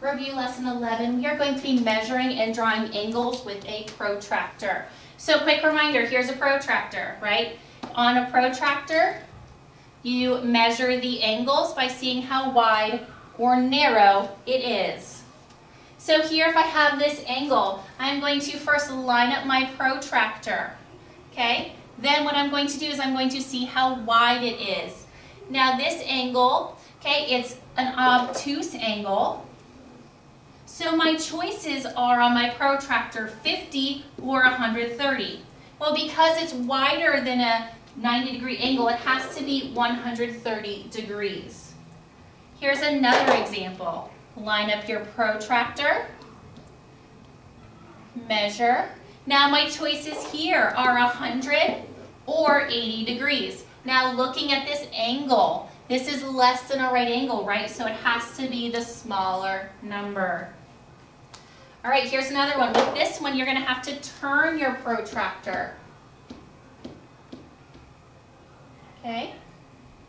Review lesson 11. We are going to be measuring and drawing angles with a protractor. So quick reminder, here's a protractor, right? On a protractor, you measure the angles by seeing how wide or narrow it is. So here if I have this angle, I'm going to first line up my protractor, okay? Then what I'm going to do is I'm going to see how wide it is. Now this angle, okay, it's an obtuse angle. So my choices are on my protractor 50 or 130. Well, because it's wider than a 90 degree angle, it has to be 130 degrees. Here's another example. Line up your protractor, measure. Now my choices here are 100 or 80 degrees. Now looking at this angle, this is less than a right angle, right? So it has to be the smaller number. All right, here's another one. With this one, you're going to have to turn your protractor. Okay,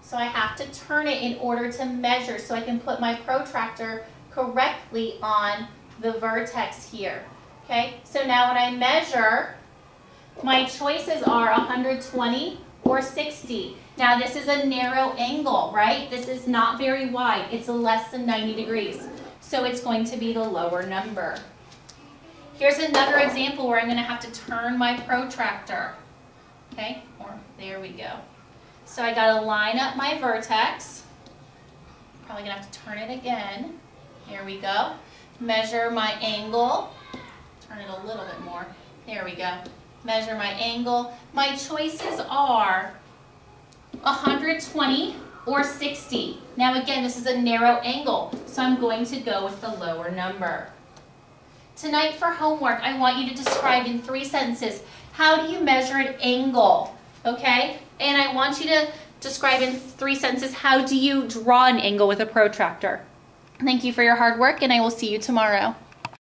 so I have to turn it in order to measure so I can put my protractor correctly on the vertex here. Okay, so now when I measure, my choices are 120 or 60. Now this is a narrow angle, right? This is not very wide. It's less than 90 degrees. So it's going to be the lower number. Here's another example where I'm going to have to turn my protractor. Okay, or there we go. So I got to line up my vertex. Probably going to have to turn it again. Here we go. Measure my angle. Turn it a little bit more. There we go measure my angle. My choices are 120 or 60. Now again, this is a narrow angle, so I'm going to go with the lower number. Tonight for homework, I want you to describe in three sentences, how do you measure an angle, okay? And I want you to describe in three sentences, how do you draw an angle with a protractor? Thank you for your hard work, and I will see you tomorrow.